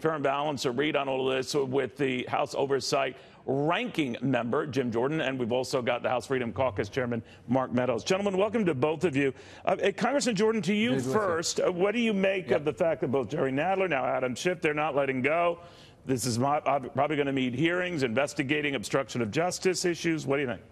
fair and balanced a read on all of this with the House Oversight ranking member, Jim Jordan, and we've also got the House Freedom Caucus chairman, Mark Meadows. Gentlemen, welcome to both of you. Uh, uh Congressman Jordan, to you first. Uh, what do you make yep. of the fact that both Jerry Nadler, now Adam Schiff, they're not letting go? This is probably going to meet hearings investigating obstruction of justice issues. What do you think?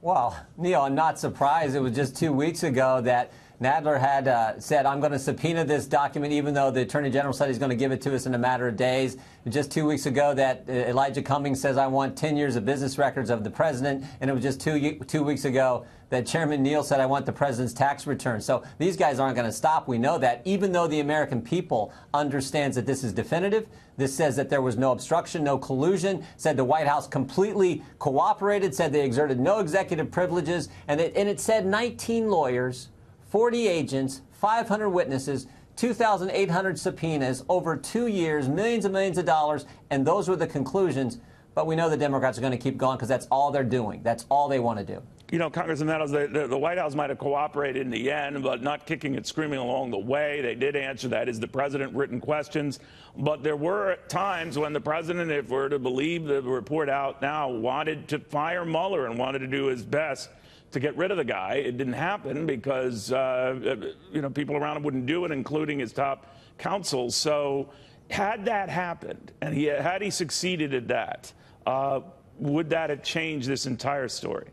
Well, Neil, I'm not surprised. It was just two weeks ago that Nadler had uh, said, I'm going to subpoena this document, even though the Attorney General said he's going to give it to us in a matter of days. Just two weeks ago, that uh, Elijah Cummings says, I want 10 years of business records of the president. And it was just two, two weeks ago that Chairman Neal said, I want the president's tax return. So these guys aren't going to stop. We know that, even though the American people understands that this is definitive. This says that there was no obstruction, no collusion, said the White House completely cooperated, said they exerted no executive privileges, and it, and it said 19 lawyers 40 agents, 500 witnesses, 2,800 subpoenas over two years, millions and millions of dollars, and those were the conclusions. But we know the Democrats are going to keep going because that's all they're doing. That's all they want to do. You know, Congressman Meadows, the, the, the, White House might have cooperated in the end, but not kicking and screaming along the way. They did answer that. Is the president written questions? But there were times when the president, if we're to believe the report out now, wanted to fire Mueller and wanted to do his best to get rid of the guy. It didn't happen because uh, you know people around him wouldn't do it, including his top counsel. So, had that happened, and he had he succeeded at that, uh, would that have changed this entire story?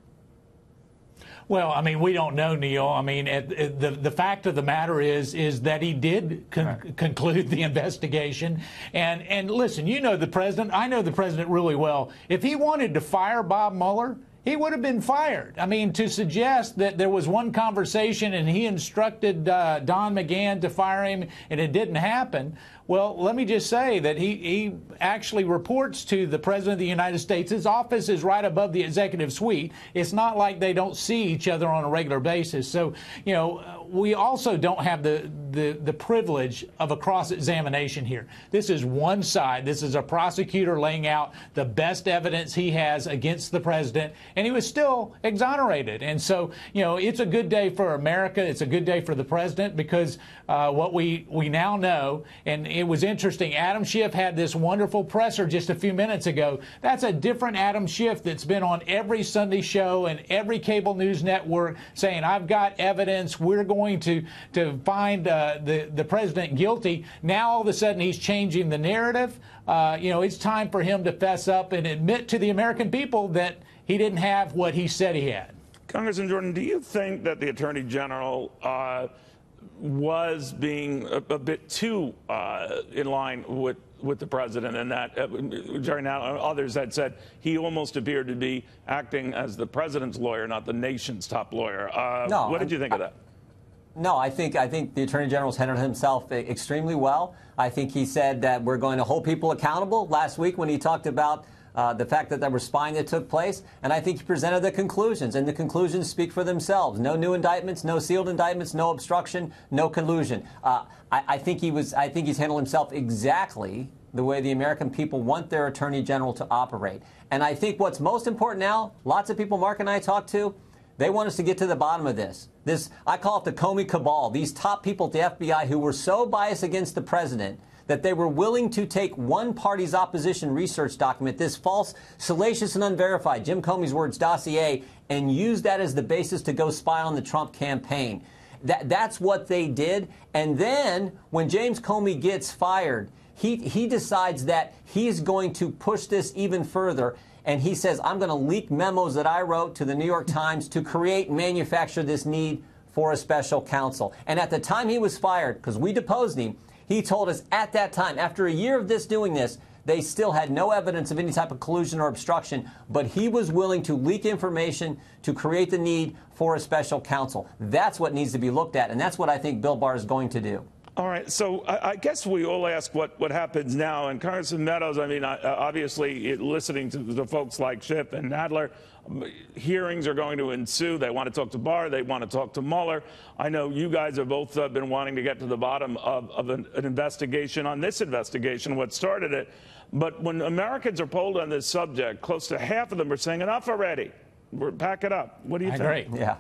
Well, I mean, we don't know, Neil. I mean, it, it, the the fact of the matter is is that he did con- right. conclude the investigation. And and listen, you know the president. I know the president really well. If he wanted to fire Bob Mueller, he would have been fired. I mean, to suggest that there was one conversation and he instructed uh, Don McGahn to fire him and it didn't happen. Well, let me just say that he, he actually reports to the President of the United States. His office is right above the executive suite. It's not like they don't see each other on a regular basis. So, you know, we also don't have the, the, the privilege of a cross examination here. This is one side. This is a prosecutor laying out the best evidence he has against the president, and he was still exonerated. And so, you know, it's a good day for America. It's a good day for the president because uh, what we, we now know, and it was interesting. Adam Schiff had this wonderful presser just a few minutes ago. That's a different Adam Schiff that's been on every Sunday show and every cable news network saying, I've got evidence. We're going to, to find uh, the, the president guilty. Now, all of a sudden, he's changing the narrative. Uh, you know, it's time for him to fess up and admit to the American people that he didn't have what he said he had. Congressman Jordan, do you think that the Attorney General uh, was being a, a bit too uh, in line with with the president, and that uh, Jerry now others had said he almost appeared to be acting as the president's lawyer, not the nation's top lawyer. Uh, no, what did you think I, of that? No, I think I think the attorney general's handled himself extremely well. I think he said that we're going to hold people accountable last week when he talked about uh, the fact that there was spying that took place, and I think he presented the conclusions, and the conclusions speak for themselves. No new indictments, no sealed indictments, no obstruction, no collusion. Uh, I, I, think he was. I think he's handled himself exactly the way the American people want their attorney general to operate. And I think what's most important now, lots of people Mark and I talk to, they want us to get to the bottom of this. This I call it the Comey cabal. These top people at the FBI who were so biased against the president that they were willing to take one party's opposition research document, this false, salacious, and unverified, Jim Comey's words, dossier, and use that as the basis to go spy on the Trump campaign. That, that's what they did. And then when James Comey gets fired, he, he decides that he's going to push this even further. And he says, I'm going to leak memos that I wrote to the New York Times to create, manufacture this need for a special counsel. And at the time he was fired, because we deposed him, he told us at that time, after a year of this doing this, they still had no evidence of any type of collusion or obstruction, but he was willing to leak information to create the need for a special counsel. That's what needs to be looked at, and that's what I think Bill Barr is going to do. All right, so I, guess we all ask what, what happens now. And Congressman Meadows, I mean, obviously, listening to the folks like Schiff and Nadler, hearings are going to ensue. They want to talk to Barr. They want to talk to Mueller. I know you guys have both uh, been wanting to get to the bottom of, of an, an, investigation on this investigation, what started it. But when Americans are polled on this subject, close to half of them are saying, enough already. We're, pack it up. What do you I think? Agree. Yeah.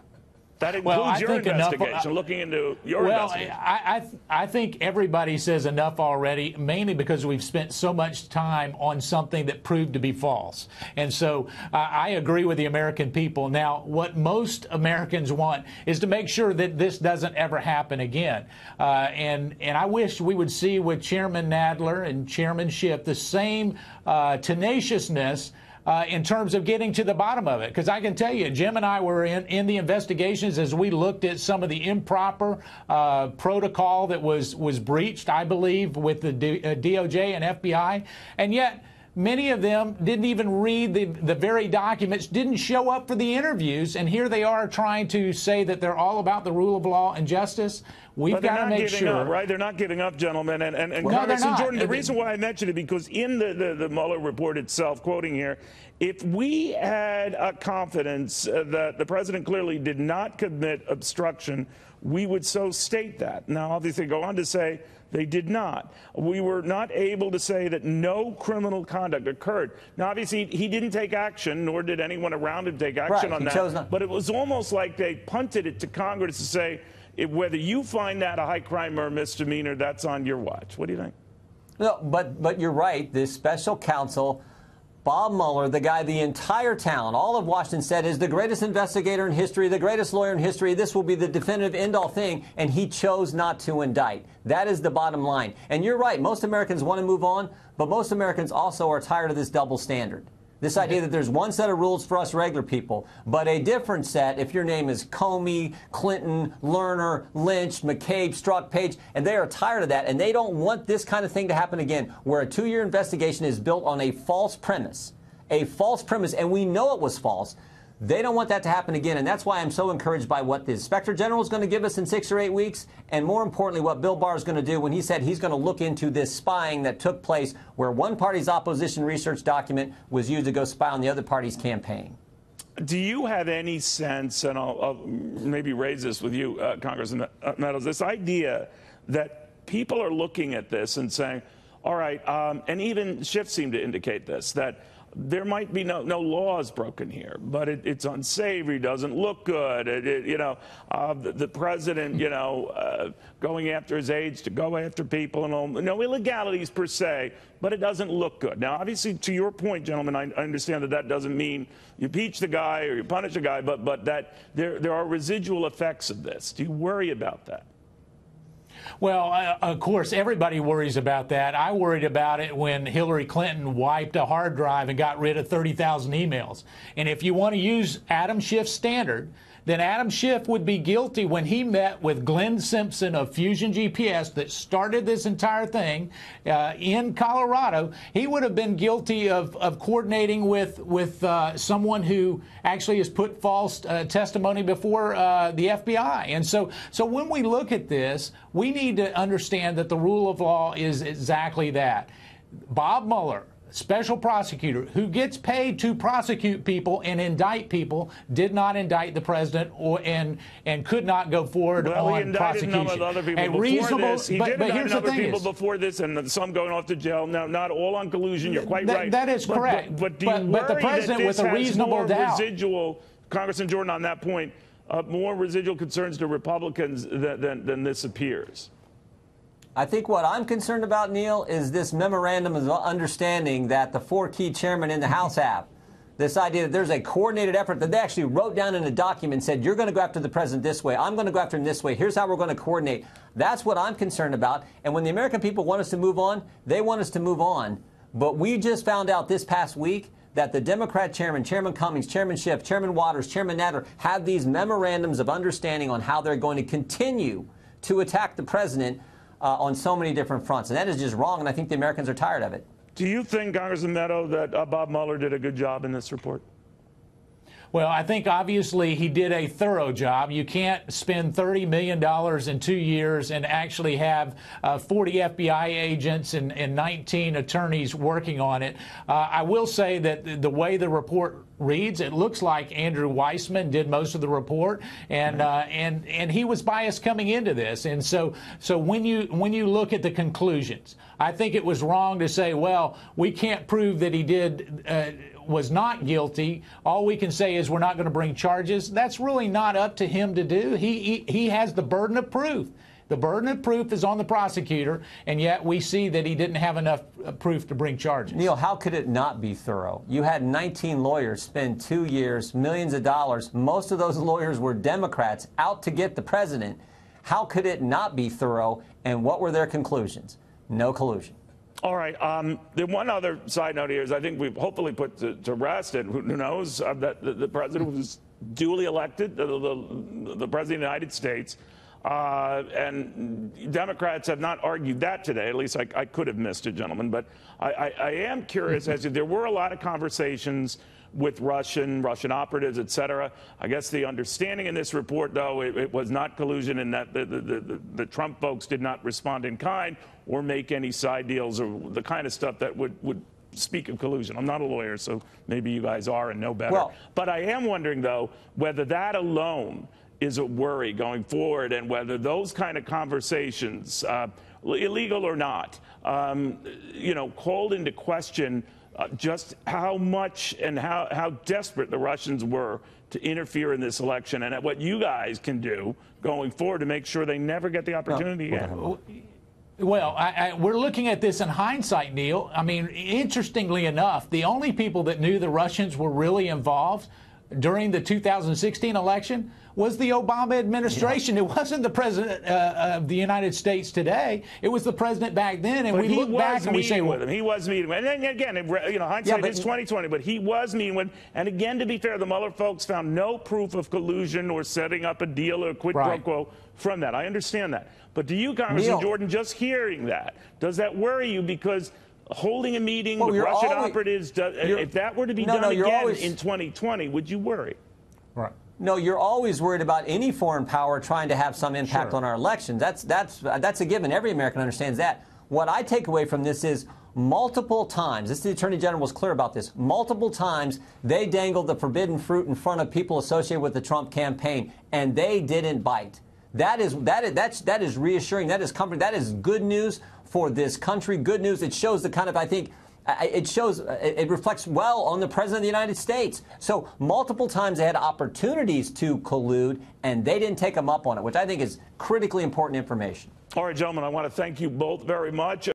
That includes Well, your think enough- investigation, looking into your Well, investigation. I, I, I think everybody says enough already, mainly because we've spent so much time on something that proved to be false. And so uh, I agree with the American people. Now, what most Americans want is to make sure that this doesn't ever happen again. Uh, and, and I wish we would see with Chairman Nadler and Chairman Schiff the same uh, tenaciousness uh, in terms of getting to the bottom of it. Because I can tell you, Jim and I were in, in the investigations as we looked at some of the improper uh, protocol that was, was breached, I believe, with the D- uh, DOJ and FBI. And yet, Many of them didn't even read the, the very documents, didn't show up for the interviews, and here they are trying to say that they're all about the rule of law and justice. We've But they're got to not make giving sure. up, right? They're not giving up, gentlemen. And, and, and Well, no, Congressman not. Jordan, the reason why I mentioned it, because in the, the, the Mueller report itself, quoting here, if we had a confidence uh, that the president clearly did not commit obstruction, we would so state that. Now, obviously, go on to say they did not. We were not able to say that no criminal conduct occurred. Now, obviously, he didn't take action, nor did anyone around him take action Right, on that. But it was almost like they punted it to Congress to say, if, whether you find that a high crime or a misdemeanor, that's on your watch. What do you think? No, but but you're right. This special counsel, Bob Mueller, the guy the entire town, all of Washington said is the greatest investigator in history, the greatest lawyer in history. This will be the definitive end all thing, and he chose not to indict. That is the bottom line. And you're right. Most Americans want to move on, but most Americans also are tired of this double standard. This idea that there's one set of rules for us regular people, but a different set if your name is Comey, Clinton, Lerner, Lynch, McCabe, Strzok, Page, and they are tired of that, and they don't want this kind of thing to happen again, where a two-year investigation is built on a false premise, a false premise, and we know it was false. They don't want that to happen again, and that's why I'm so encouraged by what the Inspector General is going to give us in six or eight weeks, and more importantly, what Bill Barr is going to do when he said he's going to look into this spying that took place where one party's opposition research document was used to go spy on the other party's campaign. Do you have any sense, and I'll, I'll maybe raise this with you, uh, Congressman Meadows, this idea that people are looking at this and saying, all right, um, and even Schiff seemed to indicate this, that there might be no, no laws broken here, but it, it's unsavory, doesn't look good. It, it, you know, uh, the, the, president, you know, uh, going after his aides to go after people and all, no illegalities per se, but it doesn't look good. Now, obviously, to your point, gentlemen, I, I understand that that doesn't mean you impeach the guy or you punish the guy, but, but that there, there are residual effects of this. Do you worry about that? Well, uh, of course, everybody worries about that. I worried about it when Hillary Clinton wiped a hard drive and got rid of 30,000 emails. And if you want to use Adam Schiff's standard, then Adam Schiff would be guilty when he met with Glenn Simpson of Fusion GPS that started this entire thing uh, in Colorado. He would have been guilty of, of coordinating with with uh, someone who actually has put false uh, testimony before uh, the FBI. And so, so when we look at this, we need to understand that the rule of law is exactly that. Bob Mueller special prosecutor who gets paid to prosecute people and indict people did not indict the president or and and could not go forward well, on he indicted prosecution. Other people a before reasonable, this. He but, did but indict other thing people is, before this, and some going off to jail. Now, not all on collusion. You're quite That- right. that is But- correct. But, but But- the president with a reasonable doubt- residual, Congressman Jordan, on that point, uh, more residual concerns to Republicans than, than, than this appears? I think what I'm concerned about, Neil, is this memorandum of understanding that the four key chairmen in the House have. This idea that there's a coordinated effort that they actually wrote down in a document and said, you're going to go after the president this way. I'm going to go after him this way. Here's how we're going to coordinate. That's what I'm concerned about. And when the American people want us to move on, they want us to move on. But we just found out this past week that the Democrat chairman, Chairman Cummings, Chairman Schiff, Chairman Waters, Chairman Nadler, have these memorandums of understanding on how they're going to continue to attack the president uh, on so many different fronts. And that is just wrong, and I think the Americans are tired of it. Do you think, Congressman Meadow, that uh, Bob Mueller did a good job in this report? Well, I think obviously he did a thorough job. You can't spend $30 million in two years and actually have uh, 40 FBI agents and, and, 19 attorneys working on it. Uh, I will say that the way the report reads, it looks like Andrew Weissmann did most of the report, and uh, and and he was biased coming into this. And so so when you when you look at the conclusions, I think it was wrong to say, well, we can't prove that he did. Uh, was not guilty. All we can say is we're not going to bring charges. That's really not up to him to do. He, he, he has the burden of proof. The burden of proof is on the prosecutor, and yet we see that he didn't have enough uh, proof to bring charges. Neil, how could it not be thorough? You had 19 lawyers spend two years, millions of dollars. Most of those lawyers were Democrats out to get the president. How could it not be thorough? And what were their conclusions? No collusion. All right. Um, the one other side note here is I think we've hopefully put to, to rest, and who, knows, uh, that the, the, president was duly elected, the, the, the president of the United States. Uh, and Democrats have not argued that today. At least I, I could have missed it, gentlemen. But I, I, I am curious as to there were a lot of conversations with Russian, Russian operatives, et cetera. I guess the understanding in this report, though, it, it was not collusion and that the, the, the, the, Trump folks did not respond in kind or make any side deals or the kind of stuff that would, would speak of collusion. I'm not a lawyer, so maybe you guys are and know better. Well, but I am wondering, though, whether that alone is a worry going forward and whether those kind of conversations, uh, illegal or not, um, you know, called into question uh, just how much and how, how desperate the Russians were to interfere in this election and what you guys can do going forward to make sure they never get the opportunity again. Well, I, I, we're looking at this in hindsight, Neil. I mean, interestingly enough, the only people that knew the Russians were really involved during the 2016 election was the Obama administration. Yeah. It wasn't the president uh, of the United States today. It was the president back then. And but we look back and we say, with him. He was meeting with him. And again, you know, hindsight yeah, is 2020, but he was meeting with him. And again, to be fair, the Mueller folks found no proof of collusion or setting up a deal or quid right. pro quo from that. I understand that. But do you, Congressman Neil. Jordan, just hearing that, does that worry you? Because holding a meeting well, with Russian always, operatives, uh, if that were to be no, done no, again always, in 2020, would you worry? Right. No, you're always worried about any foreign power trying to have some impact sure. on our elections. That's that's that's a given. Every American understands that. What I take away from this is multiple times, this the Attorney General was clear about this, multiple times they dangled the forbidden fruit in front of people associated with the Trump campaign, and they didn't bite. That is that is that's that is reassuring. That is comforting. That is good news for this country. Good news. It shows the kind of I think it shows, it reflects well on the President of the United States. So multiple times they had opportunities to collude, and they didn't take them up on it, which I think is critically important information. All right, gentlemen, I want to thank you both very much.